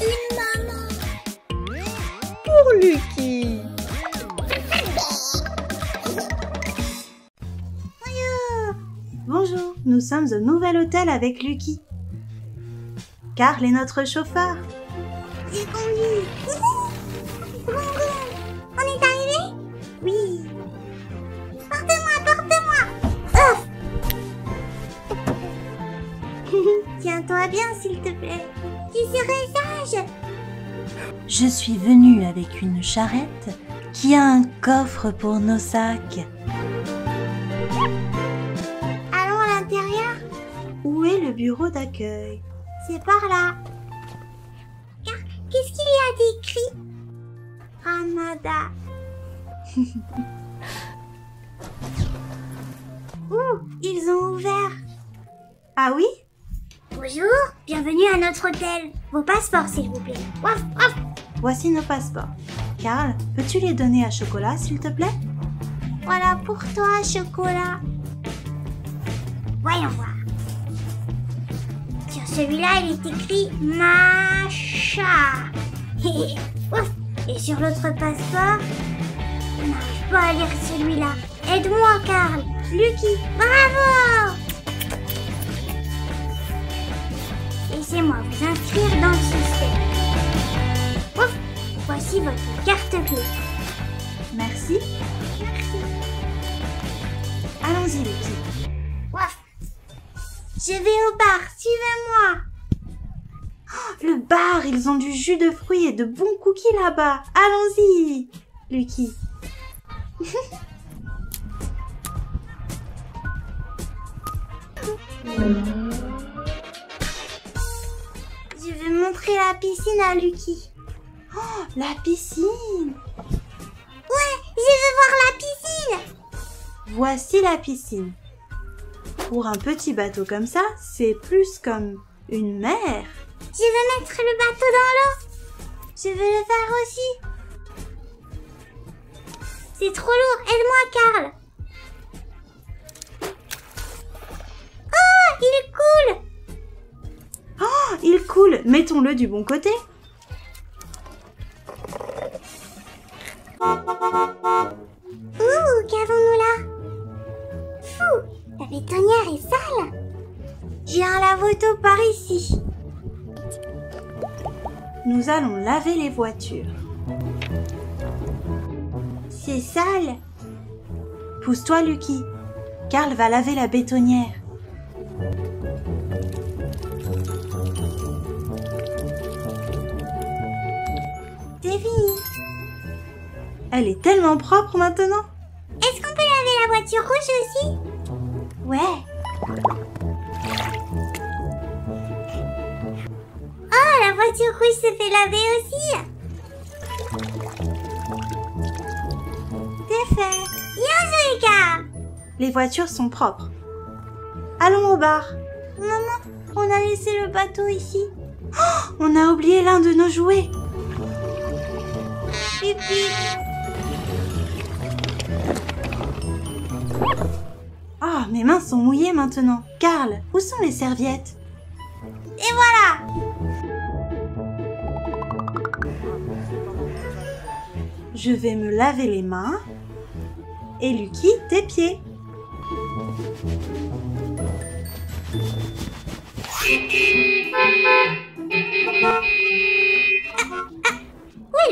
une maman. Pour Lucky. Bonjour, nous sommes au nouvel hôtel avec Lucky. Carl est notre chauffeur. J'ai conduit. On est arrivé? Oui. Porte-moi, porte-moi. Oh. Tiens-toi bien, s'il te plaît. Tu serais Je suis venue avec une charrette qui a un coffre pour nos sacs. Allons à l'intérieur. Où est le bureau d'accueil? C'est par là. Qu'est-ce qu'il y a d'écrit? Ramada. Ouh, ils ont ouvert. Ah oui? Bonjour, bienvenue à notre hôtel. Vos passeports, s'il vous plaît. Waf, waf. Voici nos passeports. Carl, peux-tu les donner à Chocolat, s'il te plaît? Voilà pour toi, chocolat. Voyons voir. Sur celui-là, il est écrit Macha. Ouf. Et sur l'autre passeport, je n'arrive pas à lire celui-là. Aide-moi, Karl. Lucky, bravo Laissez-moi vous inscrire dans le système. Ouf. Voici votre carte clé. Merci. Allons-y, Lucky. Je vais au bar, suivez-moi. Le bar, ils ont du jus de fruits et de bons cookies là-bas. Allons-y, Lucky. montrer la piscine à Lucky. Oh, la piscine. Ouais, je veux voir la piscine. Voici la piscine. Pour un petit bateau comme ça, c'est plus comme une mer. Je veux mettre le bateau dans l'eau. Je veux le faire aussi. C'est trop lourd. Aide-moi, Karl. Oh, il coule. Oh, il coule. Mettons-le du bon côté. Ouh, qu'avons-nous là? Fou, la bétonnière est sale. J'ai un lave-auto par ici. Nous allons laver les voitures. C'est sale. Pousse-toi, Lucky. Carl va laver la bétonnière. C'est fini. Elle est tellement propre maintenant. Est-ce qu'on peut laver la voiture rouge aussi? Ouais. Oh, la voiture rouge se fait laver aussi. C'est fait. Bien joué, Karl. Les voitures sont propres. Allons au bar. Maman, on a laissé le bateau ici. On a oublié l'un de nos jouets. Pipi. Ah, mes mains sont mouillées maintenant. Carl, où sont les serviettes? Et voilà. Je vais me laver les mains. Et Lucky, tes pieds.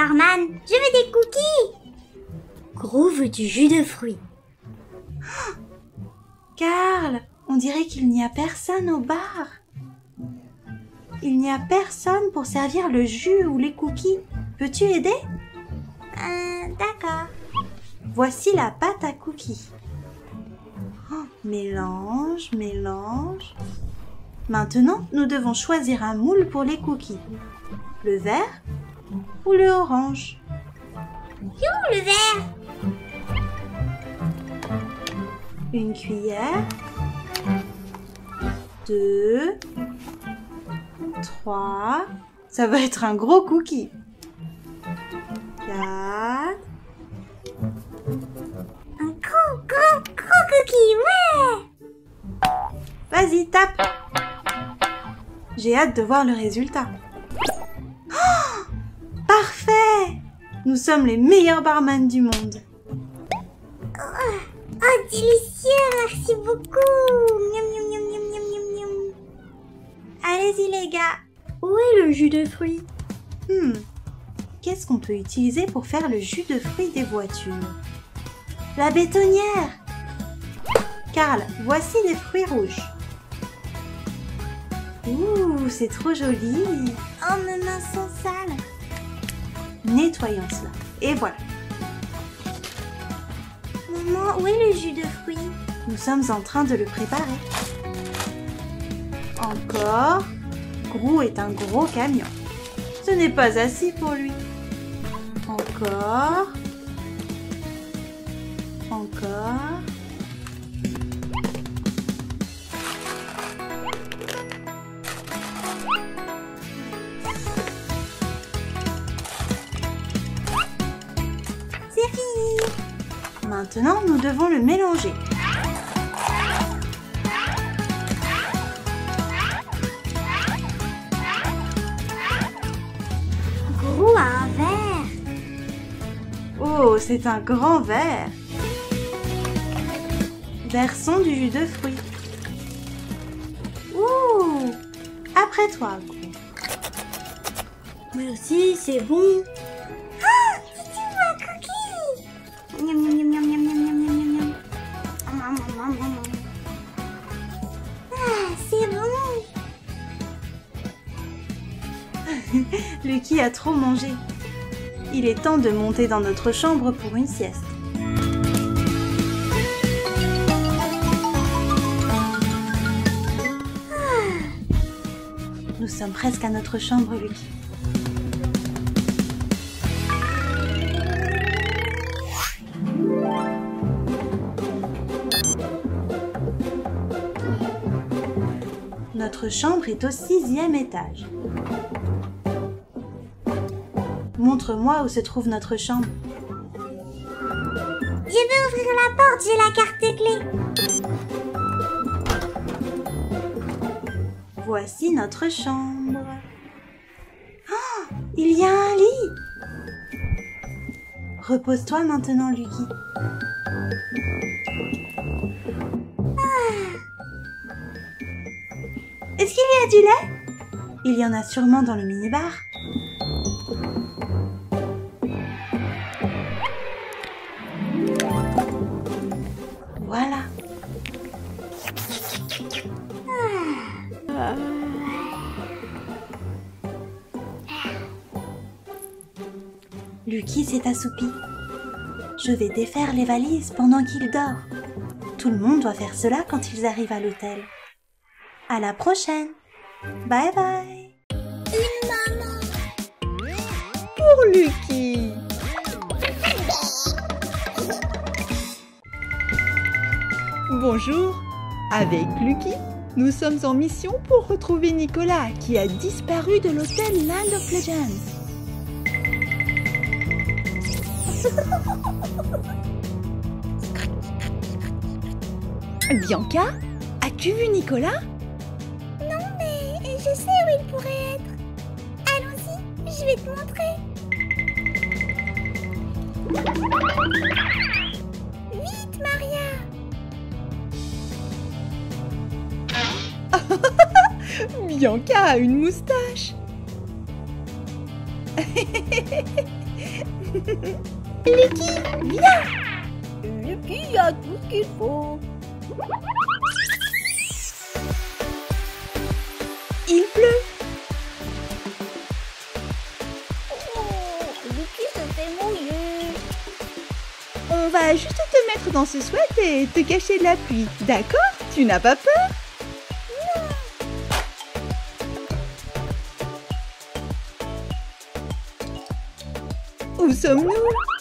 Le barman Je veux des cookies. Gros veut du jus de fruits. Carl, on dirait qu'il n'y a personne au bar. Il n'y a personne pour servir le jus ou les cookies. Peux-tu aider? Euh, d'accord. Voici la pâte à cookies. Oh, mélange, mélange. Maintenant, nous devons choisir un moule pour les cookies. Le vert ou le orange You, le verre. Une cuillère. Deux. Trois. Ça va être un gros cookie. Quatre. Un gros, gros, gros cookie, ouais. Vas-y, tape. J'ai hâte de voir le résultat. Nous sommes les meilleurs barman du monde. Oh, délicieux, merci beaucoup. Miam, miam, miam, miam, miam, miam. Allez-y les gars. Où est le jus de fruits? Hmm. Qu'est-ce qu'on peut utiliser pour faire le jus de fruits des voitures? La bétonnière Karl, voici des fruits rouges. Ouh, c'est trop joli Oh, mes mains sont sales. Nettoyons cela. Et voilà, Maman, où est le jus de fruits? Nous sommes en train de le préparer. Encore. Grou est un gros camion. Ce n'est pas assez pour lui. Encore. Encore. Maintenant, nous devons le mélanger. Gros a un verre. Oh, c'est un grand verre. Versons du jus de fruits. Ouh Après toi, Grou. Moi aussi, c'est bon. Ah, c'est bon. Lucky a trop mangé. Il est temps de monter dans notre chambre pour une sieste. Nous sommes presque à notre chambre, Lucky. Notre chambre est au sixième étage. Montre-moi où se trouve notre chambre. Je vais ouvrir la porte, j'ai la carte clé. Voici notre chambre. Oh, il y a un lit. Repose-toi maintenant, Lucky. Est-ce qu'il y a du lait? Il y en a sûrement dans le minibar. Voilà. Lucky s'est assoupi. Je vais défaire les valises pendant qu'il dort. Tout le monde doit faire cela quand ils arrivent à l'hôtel. À la prochaine. Bye bye. pour Lucky. Bonjour, avec Lucky, nous sommes en mission pour retrouver Nicolas qui a disparu de l'hôtel Land of Legends. Bianca, as-tu vu Nicolas? Je sais où il pourrait être. Allons-y, je vais te montrer. Vite, Maria. Bianca a une moustache. Lucky, viens. Lucky a tout ce qu'il faut. Il pleut. Oh, Lucky se fait mouiller. On va juste te mettre dans ce sweat et te cacher de la pluie, d'accord? Tu n'as pas peur? Où sommes-nous?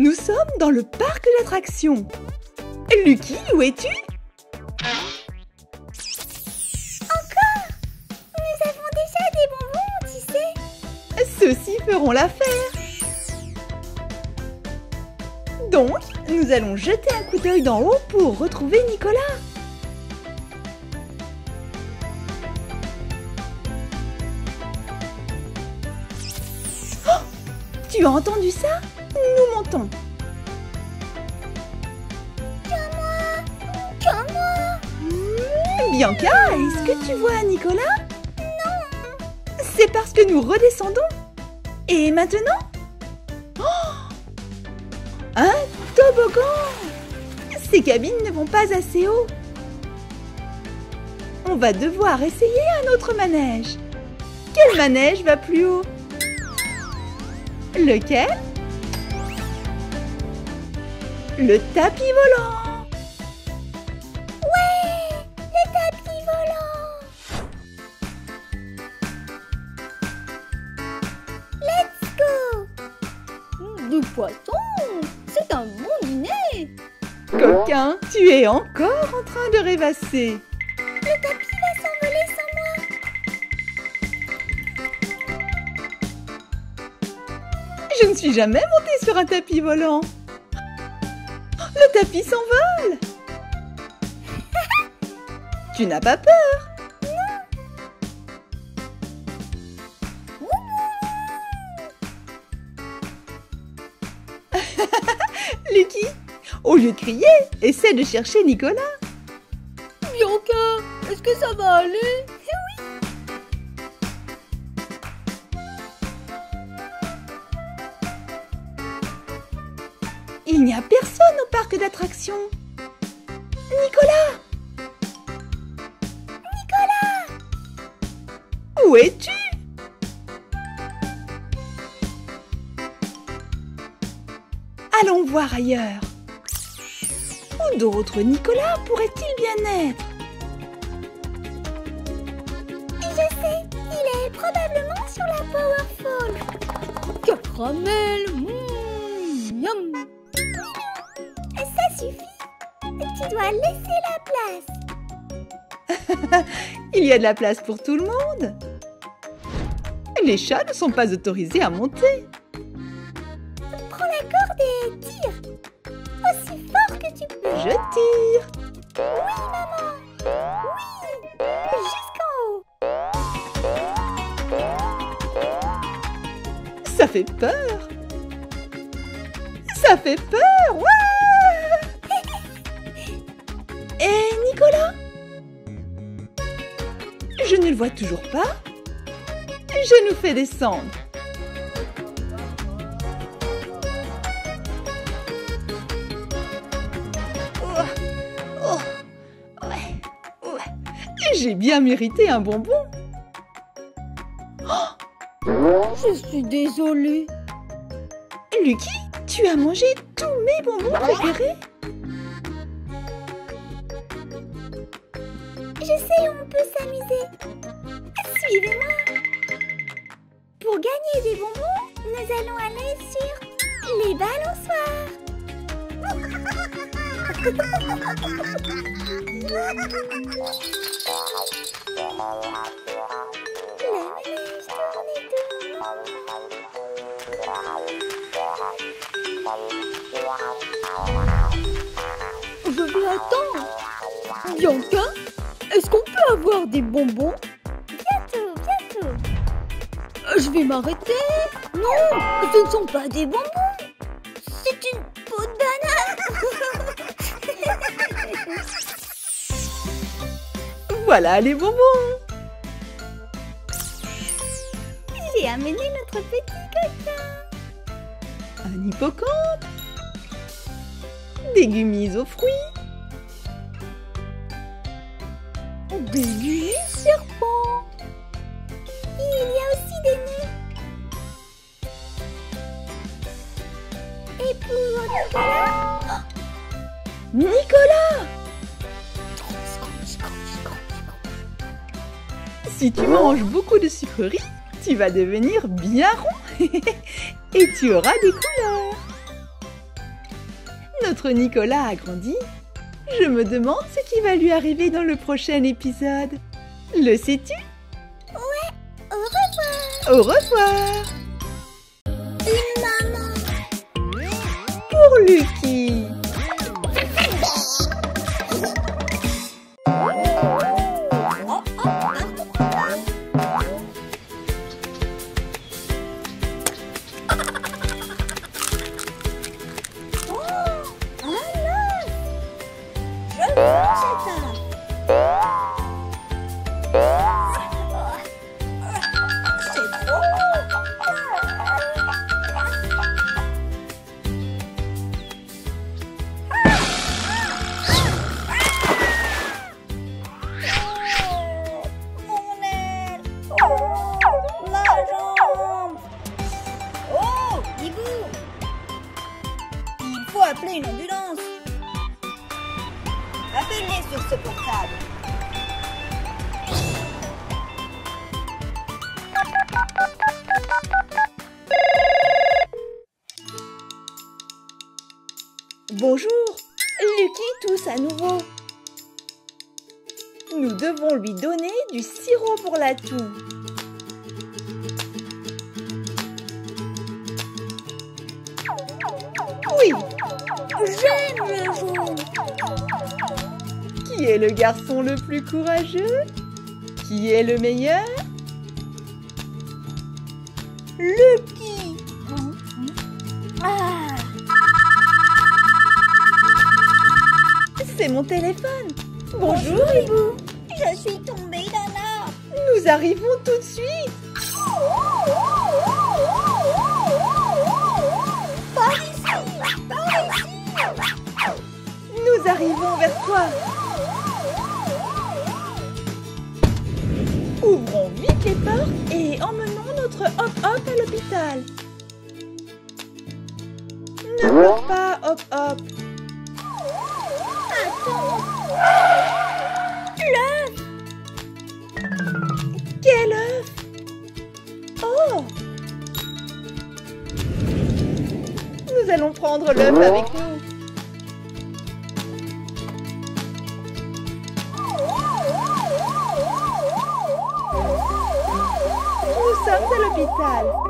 Nous sommes dans le parc d'attractions. Lucky, où es-tu? Encore Nous avons déjà des bonbons, tu sais. Ceux-ci feront l'affaire. Donc, nous allons jeter un coup d'œil d'en haut pour retrouver Nicolas. Oh Tu as entendu ça? Nous montons. Bianca, est-ce que tu vois Nicolas? Non. C'est parce que nous redescendons. Et maintenant? Oh. Un toboggan. Ces cabines ne vont pas assez haut. On va devoir essayer un autre manège. Quel manège va plus haut? Lequel? Le tapis volant. C'est un bon dîner Coquin, tu es encore en train de rêvasser. Le tapis va s'envoler sans moi. Je ne suis jamais montée sur un tapis volant Le tapis s'envole. Tu n'as pas peur. Lucky, au lieu de crier, essaie de chercher Nicolas. Bianca, est-ce que ça va aller? Nicolas. Nicolas. Où es-tu? Allons voir ailleurs. Où d'autres Nicolas pourrait-il bien être? Je sais, il est probablement sur la Powerfall. Mmh, dois laisser la place. il y a de la place pour tout le monde. Les chats ne sont pas autorisés à monter. Je tire. Oui, maman. Oui. Jusqu'en haut. Ça fait peur. Ça fait peur. Ouais. Ne le vois toujours pas. Je nous fais descendre. J'ai bien mérité un bonbon. Oh Je suis désolée. Lucky, tu as mangé tous mes bonbons préférés Je sais où on peut s'amuser. Suivez-moi. Pour gagner des bonbons, nous allons aller sur les balançoires. des bonbons Bientôt, bientôt. Je vais m'arrêter. Non, ce ne sont pas des bonbons. C'est une peau de banane. voilà les bonbons. J'ai amené notre petit coquin. Un hippocampe. Des gummies aux fruits. Des serpents. Il y a aussi des nœuds. Et pour Nicolas Nicolas Si tu manges beaucoup de sucreries, tu vas devenir bien rond et tu auras des couleurs. Notre Nicolas a grandi. Je me demande ce qui va lui arriver dans le prochain épisode. Le sais-tu? Ouais, au revoir. Au revoir. Bonjour Lucky tousse à nouveau. Nous devons lui donner du sirop pour la toux. Oui J'aime le jaune. Qui est le garçon le plus courageux? Qui est le meilleur? Lucky. C'est mon téléphone Bonjour Hibou je suis tombée d'un arbre. Nous arrivons tout de suite Par ici, par ici. Nous arrivons vers toi Ouvrons vite les portes et emmenons notre hop-hop à l'hôpital. Ne pleure pas, hop-hop. L'œuf. Quel œuf Oh Nous allons prendre l'œuf avec nous. Nous sommes à l'hôpital.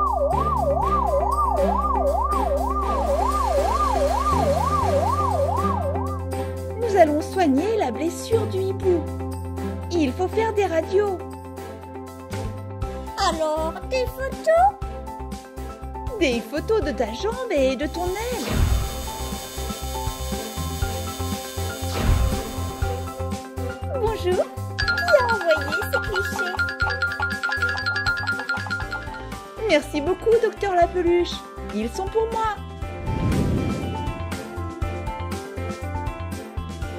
Des photos? Des photos de ta jambe et de ton aile. Bonjour. Qui a envoyé ces clichés Merci beaucoup, docteur Lapeluche. Ils sont pour moi.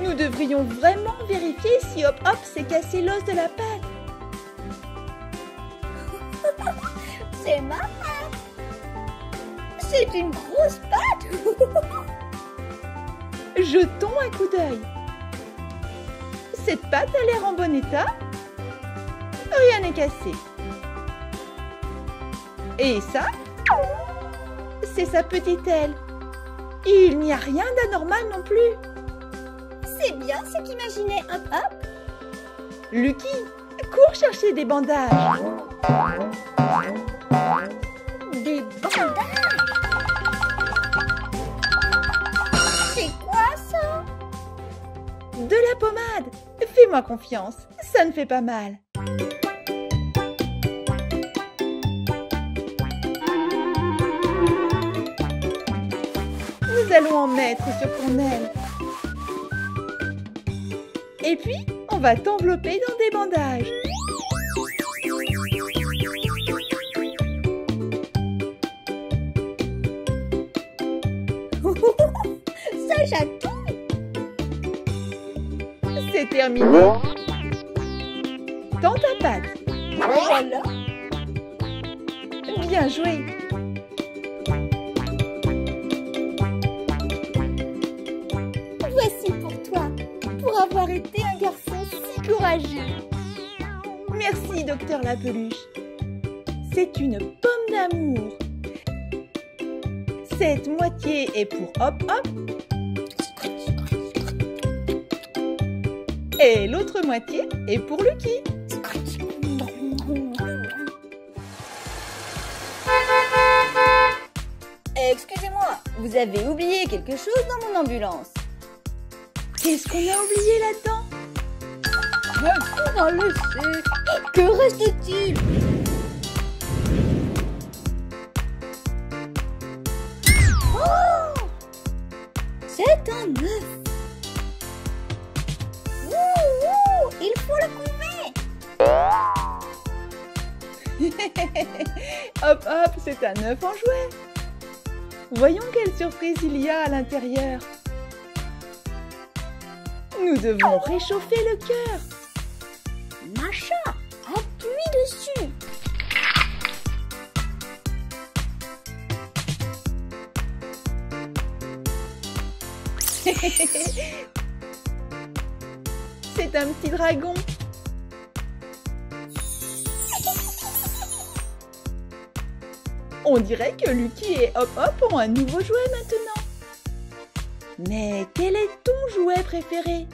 Nous devrions vraiment vérifier si Hop Hop s'est cassé l'os de la patte. C'est ma patte. C'est une grosse patte. Jetons un coup d'œil. Cette patte a l'air en bon état. Rien n'est cassé. Et ça C'est sa petite aile. Il n'y a rien d'anormal non plus. C'est bien ce qu'imaginait Hop Hop. Lucky, cours chercher des bandages. Des bandages. C'est quoi ça? De la pommade. Fais-moi confiance, ça ne fait pas mal. Nous allons en mettre sur ton aile. Et puis, on va t'envelopper dans des bandages. Ça chatouille. C'est terminé. Dans ta patte. Voilà. Bien joué. Voici pour toi, pour avoir été un garçon si courageux. Merci, docteur Lapeluche. C'est une pomme d'amour. Cette moitié est pour Hop Hop. Et l'autre moitié est pour Lucky. Excusez-moi, vous avez oublié quelque chose dans mon ambulance. Qu'est-ce qu'on a oublié là-dedans? On le sait. Que reste-t-il? Hop c'est un œuf en jouet. Voyons quelle surprise il y a à l'intérieur. Nous devons réchauffer le cœur. Macha, appuie dessus. C'est un petit dragon. On dirait que Lucky et Hop Hop ont un nouveau jouet maintenant. Mais quel est ton jouet préféré?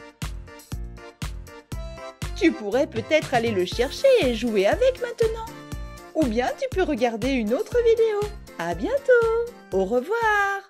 Tu pourrais peut-être aller le chercher et jouer avec maintenant. Ou bien tu peux regarder une autre vidéo. À bientôt. Au revoir.